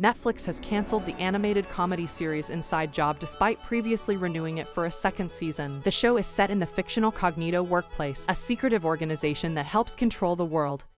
Netflix has canceled the animated comedy series Inside Job despite previously renewing it for a second season. The show is set in the fictional Cognito workplace, a secretive organization that helps control the world.